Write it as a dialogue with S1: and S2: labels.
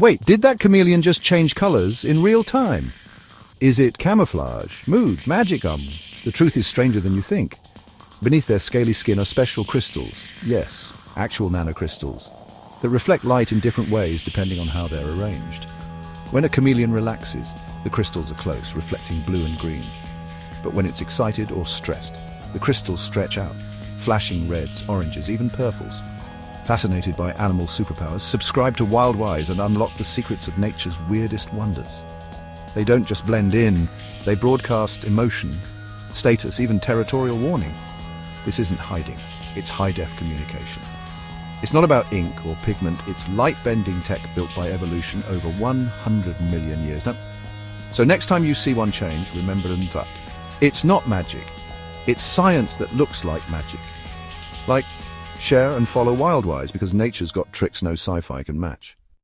S1: Wait, did that chameleon just change colors in real time? Is it camouflage, mood, magic? Um, the truth is stranger than you think. Beneath their scaly skin are special crystals. Yes, actual nanocrystals that reflect light in different ways depending on how they're arranged. When a chameleon relaxes, the crystals are close, reflecting blue and green. But when it's excited or stressed, the crystals stretch out, flashing reds, oranges, even purples. Fascinated by animal superpowers, subscribe to Wildwise and unlock the secrets of nature's weirdest wonders. They don't just blend in, they broadcast emotion, status, even territorial warning. This isn't hiding, it's high-def communication. It's not about ink or pigment, it's light-bending tech built by evolution over 100 million years. Now, so next time you see one change, remember that. It's not magic. It's science that looks like magic. Like, share and follow Wildwise because nature's got tricks no sci-fi can match.